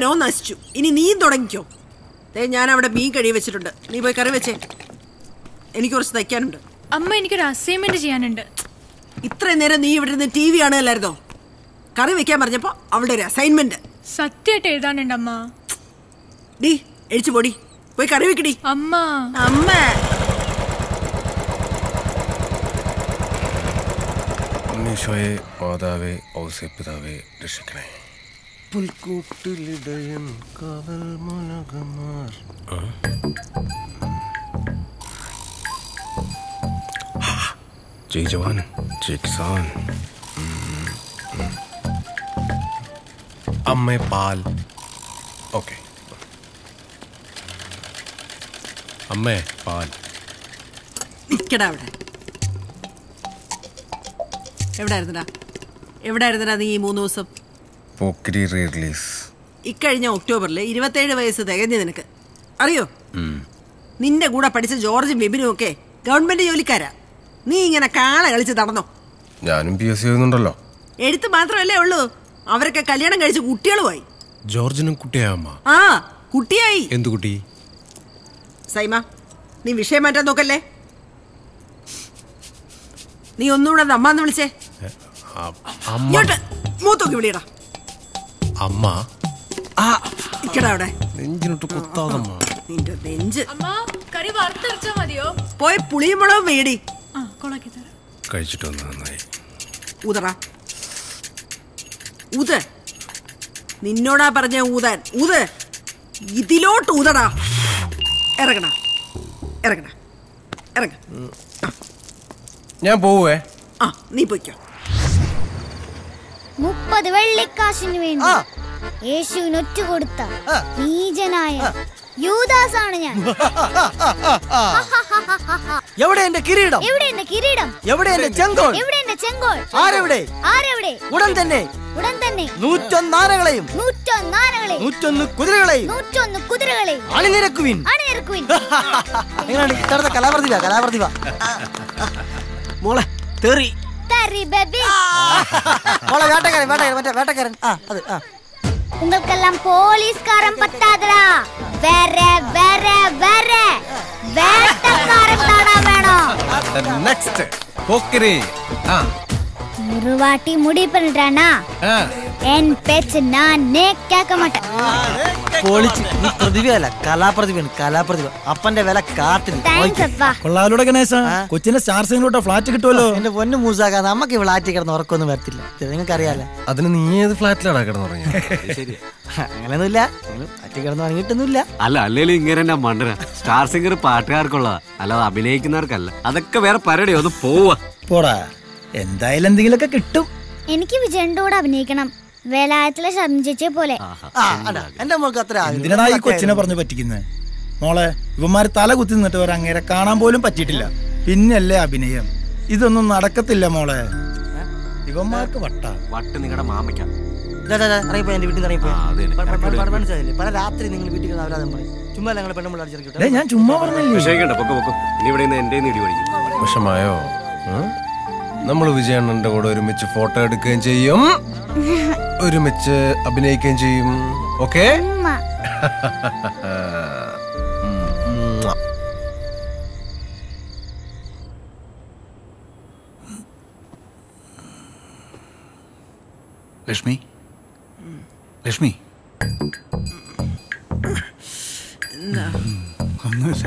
മുഴുവനോ നശിച്ചു. ഇനി നീ തുടങ്ങിക്കോ. ദേ ഞാൻ അവിടെ മീൻ കഴി വെച്ചിട്ടുണ്ട്. നീ പോയി കറി വെച്ചേ. എനിക്ക് കുറച്ച് തയ്ക്കാനുണ്ട്. അമ്മ എനിക്കൊരു അസൈൻമെന്റ് ചെയ്യാനുണ്ട്. ഇത്രയും നേരം നീ ഇവിടെ നിന്ന് ടി വി കാണുകയല്ലായിരുന്നോ? കറി വെക്കാൻ പറഞ്ഞപ്പോ അവളുടെ ഒരു അസൈൻമെന്റ് സത്യമായിട്ട് എഴുതാനുണ്ട് അമ്മ. ഡീ എഴിച്ചു പോടി. പോയി കറി വെക്കടി. അമ്മ. അമ്മ. ഈശോയെ മാതാവേ ഔസേ പിതാവേ രക്ഷിക്കണേ. പുൽക്കൂട്ടിലിടയൻ കാവൽ മുലകമാർ ജയ് ജവാൻ ജയ് കിസാൻ അമ്മേ പാൽ ഓക്കെ അമ്മേ പാൽ നിക്കടാ അവിടെ എവിടെ ആയിരുന്നടാ എവിടെ ആയിരുന്നടാ നീ ഈ മൂന്ന് ദിവസം പോക്കിരി റീ റിലീസ് ഇക്കഴിഞ്ഞ ഒക്ടോബറിൽ ഇരുപത്തേഴ് വയസ്സ് തികഞ്ഞു നിനക്ക്. അറിയോ? നിന്റെ കൂടെ പഠിച്ച ജോർജും ബിബിനും ഒക്കെ ഗവൺമെന്റ് ജോലിക്കാരാ. നീ ഇങ്ങനെ കാള കളിച്ച് നടന്നോ? ഞാനും പി എസ് ചെയ്യുന്നുണ്ടല്ലോ. എഴുതുന്നുണ്ടല്ലോ എഴുത്ത് മാത്രമല്ലേ ഉള്ളൂ. അവരൊക്കെ കല്യാണം കഴിച്ച് കുട്ടികളുമായി. ജോർജിനും കുട്ടിയായമ്മ ആ കുട്ടിയായി. എന്ത് കുട്ടി? സൈമ നീ വിഷയം മാറ്റാൻ നോക്കല്ലേ? നീ ഒന്നുകൂടെ അമ്മ എന്ന് വിളിച്ചേ. മൂത്തോക്കി വിളിയടാ. അമ്മ. ആ അവിടെ. നെഞ്ചിനോട്ട് കുത്താതമ്മ നിന്റെ നെഞ്ച്. കറി വറുത്തരച്ചാ മതിയോ? പോയി പുളിയും മുളകും വേടി. ആ കൊളാക്കി തരാം. കഴിച്ചിട്ട് വന്ന് നന്നായി. ഊതറാ ഊത്. നിന്നോടാ പറഞ്ഞ ഊതാൻ. ഊത്. ഇതിലോട്ട് ഊതടാ. ഇറങ്ങണ ഇറങ്ങണ ഇറങ്ങ. ഞാൻ പോവേ. ആ നീ പൊയ്ക്കോ. മുപ്പത് വെള്ളിക്കാശിന് വേണ്ടി യേശുവിന് ഒറ്റ കൊടുത്ത നീചനായ ആണ് ഞാൻ. എവിടെ എന്റെ കിരീടം? എവിടെ എന്റെ കിരീടം? എവിടെ എന്റെ ചെങ്കോൾ? എവിടെ എന്റെ ചെങ്കോൾ? ആരെവിടെ? ആരെവിടെ? ഉടൻ തന്നെ. ഉടൻ തന്നെ. നൂറ്റൊന്നാനകളെയും. നൂറ്റൊന്നാനകളെ നൂറ്റൊന്ന് കുതിരകളെയും. നൂറ്റൊന്ന് കുതിരകളെ അണിനിരക്കുവിൻ. അണിനിരക്കുവിൻ. നിങ്ങളാണ് ഇത്തരത്തെ കലാപ്രതിഭ കലാപ്രതിഭ. മോളെ തെറി. அத்தாரி பேபி போல வேட்டக்காரன் வேட்டக்காரன் வேட்டக்காரன். அது உங்களுக்கெல்லாம் போலீஸ்காரன் பத்தாதடா. வேற வேற வேற. வேட்டக்காரன் தானா வேணும். நெக்ஸ்ட் போக்கிரி. ஒரு வாட்டி முடி பண்ணிட்டானா എൻ പെച്ച് ഞാൻ നേക്കാക്കമാട്ടെ പൊളിച്ച്. നീ പ്രതിഭയല്ല കലാപ്രതിഭയാണ് കലാപ്രതിഭ. അപ്പന്റെ വില കാത്തില്ല ഗണേശ. കൊച്ചിന്റെ സ്റ്റാർ സിംഗിലോട്ട് ഫ്ലാറ്റ് കിട്ടുമല്ലോ? എന്റെ പൊന്നു മൂസാക്ക നമുക്ക് ഈ ഫ്ലാറ്റിൽ കിടന്ന് ഉറക്കൊന്നും വരത്തില്ല. നിങ്ങൾക്ക് അറിയാലോ അതിന് നീ ഏത് ഫ്ലാറ്റിലാണ് കിടന്നുറങ്ങിയത് അങ്ങനെയൊന്നുമില്ല. കിടന്ന് ഉറങ്ങിയിട്ടൊന്നുമില്ല. അല്ല അല്ലേലും ഇങ്ങനെ മണ്ടന? Star singer പാട്ടുകാർക്കുള്ളതാ. അല്ലാതെ അഭിനയിക്കുന്നവർക്കല്ല. അതൊക്കെ വേറെ പരടിയോ അത് പോവാ. പോടാ. എന്തായാലും എന്തെങ്കിലുമൊക്കെ കിട്ടും. എനിക്ക് വിജയന്റെ കൂടെ അഭിനയിക്കണം. വേലായത്തിലെ സംശയിച്ച പോലെ. എന്റെ മോൾക്ക് അത്ര ആഗ്രഹം. എന്തിനാ ഈ കൊച്ചിനെ പറഞ്ഞു പറ്റിക്കുന്നത് മോളെ ഇവന്മാര് തല കുത്തി നിന്നിട്ട് വരെ അങ്ങേരെ കാണാൻ പോലും പറ്റിയിട്ടില്ല. പിന്നല്ലേ അഭിനയം? ഇതൊന്നും നടക്കത്തില്ല മോളെ. ഇവന്മാർക്ക് വട്ട. വട്ട് നിങ്ങളുടെ മാമയ്ക്ക. എന്റെ വീട്ടിൽ നിന്ന് പല രാത്രി നിങ്ങൾ വീട്ടിൽ പറയും ചുമ്മാ ഞങ്ങൾ പെണ്ണുമ്പോൾ ഡേ അടിച്ചിറക്കി ഞാൻ ചുമ്മാ പറഞ്ഞില്ലേ? വിഷമായോ? നമ്മൾ വിജയണ്ണന്റെ കൂടെ ഒരുമിച്ച് ഫോട്ടോ എടുക്കുകയും ചെയ്യും. ഒരുമിച്ച് അഭിനയിക്കുകയും ചെയ്യും ഓക്കെ ലക്ഷ്മി ലക്ഷ്മി ഒന്നുമില്ല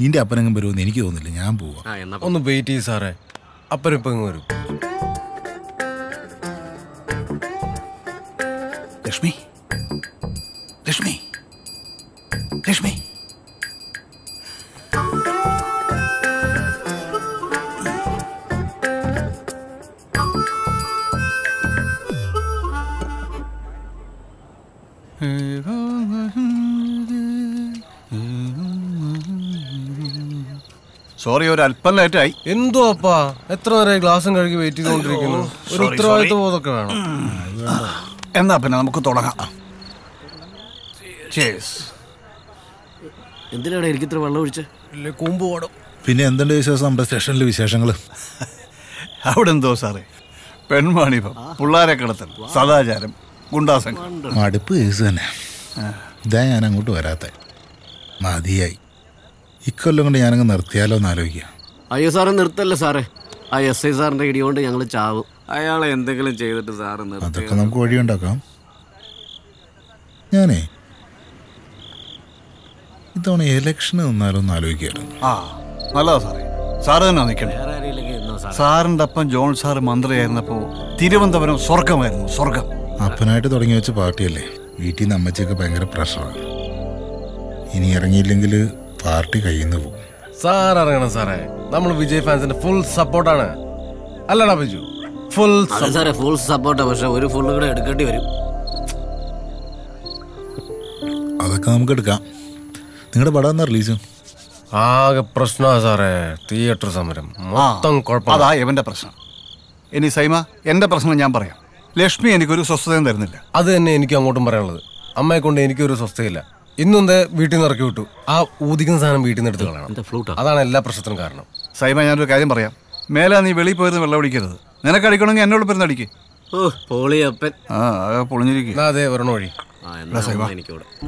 നിന്റെ അപ്പനങ്ങും വരുമെന്ന് എനിക്ക് തോന്നില്ല ഞാൻ പോവാ. ഒന്ന് വെയിറ്റ് ചെയ്യും സാറേ. അപ്പനിപ്പം വരും. ലക്ഷ്മി. സോറി ഒരു അല്പം ലേറ്റായി എന്തോ അപ്പാ? എത്ര വരെ ഗ്ലാസും കഴുകി വെയിറ്റ് ചെയ്തുകൊണ്ടിരിക്കുന്നു ഒരു ഉത്തരവാദിത്വ. ബോധമൊക്കെ വേണം. എന്നാ പിന്നെ നമുക്ക് തുടങ്ങാം. എന്തിനാണ് എനിക്ക് ഇത്ര വെള്ളം ഒഴിച്ച്? കൂമ്പ് ഓടും പിന്നെ എന്തുണ്ട് വിശേഷം? നമ്മുടെ സ്റ്റേഷനിലെ വിശേഷങ്ങൾ അവിടെ എന്തോ സാറേ പെൺമാണി പിള്ളേരെ കിടത്തൽ സദാചാരം ഗുണ്ടാസം മടുപ്പ് കേസ് തന്നെ. ഇതാ ഞാൻ അങ്ങോട്ട് വരാത്ത. മതിയായി. ഇക്കൊല്ലം കൊണ്ട് ഞാനങ്ങ് നിർത്തിയാലോ എന്ന് ആലോചിക്കാം അയ്യോ സാറ് നിർത്തല്ലേ സാറേ. ആ എസ് ഐ സാറിന്റെ ഇടികൊണ്ട് ഞങ്ങൾ ചാവും. അയാളെ എന്തെങ്കിലും ചെയ്തിട്ട് സാറ് അതൊക്കെ നമുക്ക് വഴിയുണ്ടാക്കാം. ഞാനേ ഇത്തവണ ഇലക്ഷന് നിന്നാലോ എന്ന് ആ നല്ലതാ സാറേ. സാറ് തന്നെ നിൽക്കണം സാറിന്റെ അപ്പം ജോൺ സാറ് മന്ത്രിയായിരുന്നപ്പോ തിരുവനന്തപുരം സ്വർഗമായിരുന്നു സ്വർഗം. അപ്പനായിട്ട് തുടങ്ങി വെച്ച പാർട്ടിയല്ലേ. വീട്ടിൽ നിന്ന് അമ്മച്ചൊക്കെ ഭയങ്കര പ്രഷറാണ് ഇനി ഇറങ്ങിയില്ലെങ്കിൽ പാർട്ടി കയ്യിൽ നിന്ന് പോകും. സാർ അറിയണം സാറേ. നമ്മൾ വിജയ് ഫാൻസിന്റെ ഫുൾ സപ്പോർട്ടാണ് അല്ലടാ ബിജു ഫുൾ സാറേ ഫുൾ സപ്പോർട്ടാ പക്ഷെ ഒരു ഫുള്ള് കൂടെ എടുക്കേണ്ടി വരും. അതൊക്കെ നമുക്ക് എടുക്കാം. നിങ്ങളുടെ പടം എന്നാ റിലീസ് ആകെ പ്രശ്നമാ സാറേ. തിയേറ്റർ സമരം. മൊത്തം കുഴപ്പം അതാ എവന്റെ പ്രശ്നം. ഇനി സൈമ എന്റെ പ്രശ്നം ഞാൻ പറയാം. ലക്ഷ്മി എനിക്കൊരു സ്വസ്ഥതയും തരുന്നില്ല. അത് തന്നെ എനിക്ക് അങ്ങോട്ടും പറയാനുള്ളത്. അമ്മയെ കൊണ്ട് എനിക്കൊരു സ്വസ്ഥയില്ല ഇന്നും വീട്ടിൽ നിന്ന് ഇറക്കി വിട്ടു. ആ ഊതിക്കുന്ന സാധനം വീട്ടിൽ നിന്ന് എടുത്ത് കളയണം. അതാണ് എല്ലാ പ്രശ്നത്തിനും കാരണം. സൈമ ഞാനൊരു കാര്യം പറയാം. മേലെ നീ വെളിയിൽ പോയിരുന്ന് വെള്ളം അടിക്കരുത് നിനക്ക് അടിക്കണമെങ്കിൽ എന്നോട് പോയിരുന്ന് അടിക്ക്.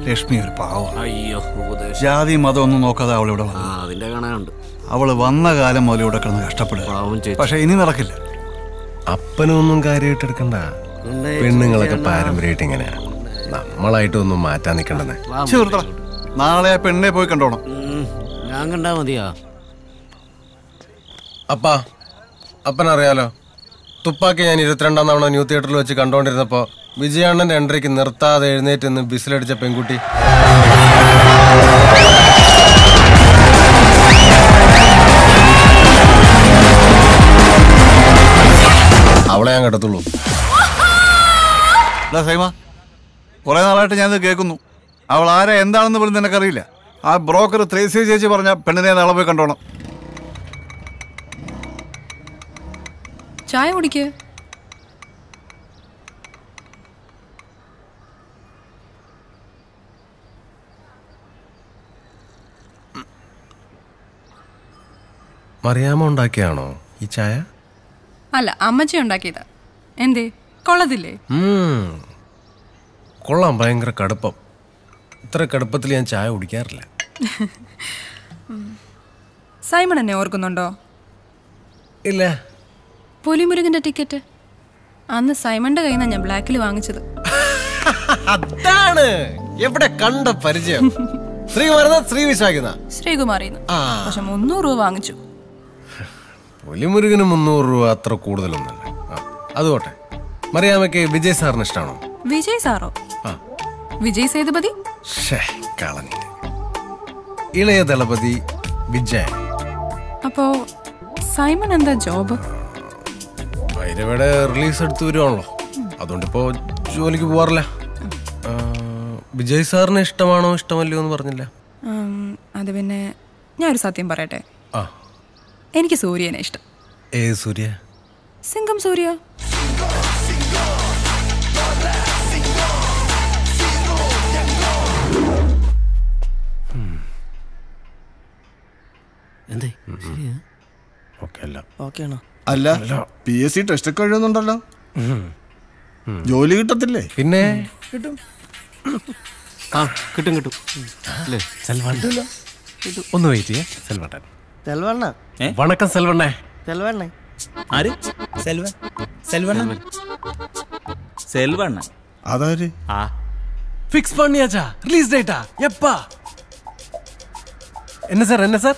ലക്ഷ്മി ഒരു പാവ അയ്യോ ഉപദേശം. ജാതി മതം ഒന്നും നോക്കാതെ അവൾ ഇവിടെ അവൾ വന്ന കാലം മുതൽ ഇവിടെ കിടന്ന് കഷ്ടപ്പെടുക. പക്ഷെ ഇനി നടക്കില്ല. അപ്പനൊന്നും കാര്യമായിട്ട് എടുക്കണ്ട. പെണ്ണുങ്ങളൊക്കെ പാരമ്പര്യമായിട്ട് ഇങ്ങനെയാ. നമ്മളായിട്ടൊന്നും മാറ്റാൻ നിൽക്കണ്ടെന്നേ. വാ, നാളെ ആ പെണ്ണെ പോയി കണ്ടോണം. ഞാൻ കണ്ടാ മതിയാ? അപ്പാ അപ്പനറിയാലോ തുപ്പാക്കി ഞാൻ ഇരുപത്തിരണ്ടാം തവണ ന്യൂ തിയേറ്ററിൽ വെച്ച് കണ്ടോണ്ടിരുന്നപ്പോ വിജയാണന്റെ എൻട്രിക്ക് നിർത്താതെ എഴുന്നേറ്റ് നിന്ന് ബിസിലടിച്ച പെൺകുട്ടി. അവളെ ഞാൻ കെട്ടത്തുള്ളൂ. സൈമ കുറെ നാളായിട്ട് ഞാനിത് കേൾക്കുന്നു. അവൾ ആരാ എന്താണെന്ന് പോലും നിനക്കറിയില്ല. ആ ബ്രോക്കർ ത്രേസ്യ ചേച്ചി പറഞ്ഞ പെണ്ണിനെ നാളെ പോയി കണ്ടോണം. ചായ കുടിക്ക്. മറിയാമ ഉണ്ടാക്കിയാണോ ഈ ചായ? അല്ല അമ്മച്ചി ഉണ്ടാക്കിയതാ. എന്തേ? കൊള്ളതില്ലേ. കൊള്ളാം ഭയങ്കര കടുപ്പം. ഇത്ര കടുപ്പത്തിൽ ഞാൻ ചായ കുടിക്കാറില്ല. സൈമൺ എന്നെ ഓർക്കുന്നുണ്ടോ? ഇല്ല. പുലിമുരുകന്റെ ടിക്കറ്റ്. അന്ന് സൈമന്റെ കയ്യിൽ നിന്നാണ് ഞാൻ ബ്ലാക്കിൽ വാങ്ങിച്ചത്. അതാണ്. എവിടെ കണ്ട പരിചയം? ശ്രീ വരുന്ന ശ്രീ വിശാഖിന ശ്രീകുമാറിന്ന് പക്ഷെ മുന്നൂറ് രൂപ വാങ്ങിച്ചു. പുലിമുരുകന് മുന്നൂറ് രൂപ അത്ര കൂടുതലൊന്നല്ല അതുകൊട്ടെ മറിയാമയ്ക്ക് വിജയ് സാറിന് ഇഷ്ടമാണോ വിജയ് സാറോ? വിജയ് സേതുപതി? ഇളയ ദളപതി വിജയ് അപ്പോ സൈമൺ എന്താ ജോബ്? ഭൈരവയുടെ റിലീസ് എടുത്തു വരുവാണല്ലോ. അതുകൊണ്ടിപ്പോ ജോലിക്ക് പോവാറില്ല. വിജയ് സാറിന് ഇഷ്ടമാണോ ഇഷ്ടമല്ലയോ എന്ന് പറഞ്ഞില്ല. അത് പിന്നെ ഞാൻ ഒരു സത്യം പറയട്ടെ. എനിക്ക് സൂര്യനെ ഇഷ്ടം. ഏത് സൂര്യ? സിംഗം സൂര്യ. ഓക്കെയാണ്? അല്ല പി എസ് സി ടെസ്റ്റ് ഒക്കെ എഴുതുന്നുണ്ടല്ലോ ജോലി കിട്ടത്തില്ലേ? പിന്നെ? കിട്ടും. ആ കിട്ടും കിട്ടും. ഒന്ന് വെയിറ്റ് ചെയ്യാം സെൽവണ്ണൻ. സെൽവണ്ണ? വണക്കം സെൽവണ്ണേ. സെൽവണ്ണേ. ആര്? സെൽവ സെൽവണ്ണ സെൽവണ്ണ അതാര്? ആ. ഫിക്സ് പണിയാച്ചാ റിലീസ് ഡേറ്റാ. എപ്പാ? എന്നെ സാർ എന്നെ sir?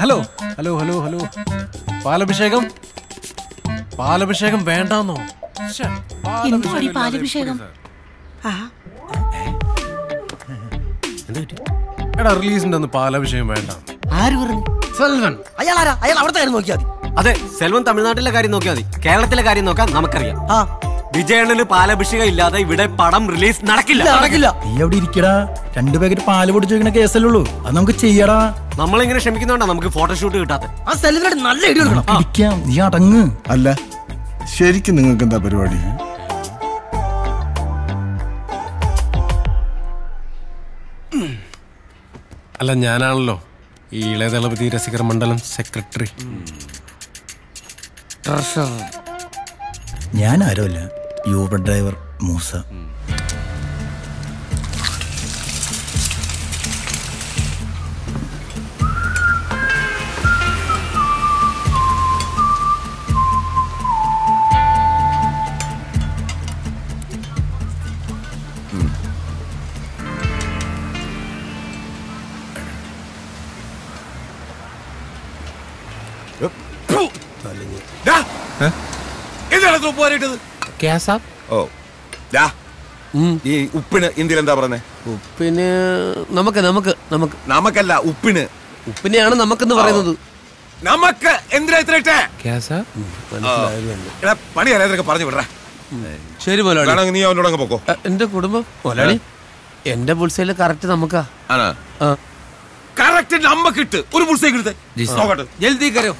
Hello hello hello hello പാലഭിഷേകം? പാലഭിഷേകം വേണ്ടെന്നോ? ശ്ശെ, പാലഭിഷേകം? എടാ റിലീസിന്റെ ഒന്ന് പാലഭിഷേകം വേണ്ട. ആര് പറഞ്ഞു? സെൽവൻ. അയാൾ ആരാ അയാൾ അവിടുത്തെ കാര്യം നോക്കിയാൽ അതെ സെൽവൻ തമിഴ്നാട്ടിലെ കാര്യം നോക്കിയാൽ മതി. കേരളത്തിലെ കാര്യം നോക്കാൻ നമുക്കറിയാം. ആ. വിജയണ്ണന് പാലഭിഷേകം ഇല്ലാതെ ഇവിടെ പടം റിലീസ് നടക്കില്ല. നടക്കില്ല. നീ അവിടെ ഇരിക്കടാ? രണ്ടു പാക്കറ്റ് പാൽ പൊടിച്ചു വെക്കണ കേസല്ലേ ഉള്ളൂ. അത് നമുക്ക് ചെയ്യടാ. നമ്മളിങ്ങനെ ക്ഷമിക്കുന്നോണ്ടാ നമുക്ക് ഫോട്ടോഷൂട്ട് കിട്ടാത്ത. ആ സെലിബ്രിറ്റി നല്ല കൊടുക്കണം. ഇരിക്കാം. നീ അടങ്ങ്. അല്ല ശരിക്കും നിങ്ങൾക്ക് എന്താ പരിപാടി? അല്ല ഞാനാണല്ലോ ഈ ഇളയതളപതി രസികർ മണ്ഡലം സെക്രട്ടറി ട്രഷർ ഞാൻ ആരുമല്ല. Uber driver Moosa. എന്താണ് തൂപ്പുവാരിട്ടത് ഓ. ദാ, ഈ ഉപ്പിന് ഇന്ത്യയിൽ എന്താ പറഞ്ഞേ? ഉപ്പിന് നമുക്ക് നമുക്ക് നമുക്ക്. നമുക്കല്ല ഉപ്പിന്. ഉപ്പിനെയാണ് നമുക്കെന്ന് പറയുന്നത്. നമുക്ക് എന്തിനാ പണി അറിയാതൊക്കെ പറഞ്ഞു വിടറ. ശരി മുതലാളി നീ അവനോട് അങ്ങ് പൊക്കോ. എന്റെ കുടുംബം? മുതലാളി എന്റെ പുൽസയിൽ കറക്റ്റ് നമുക്കാ. കറക്റ്റ് നമ്മക്ക് ഇട്ട് ഒരു നോക്കട്ടെ. ജൽദി കരോ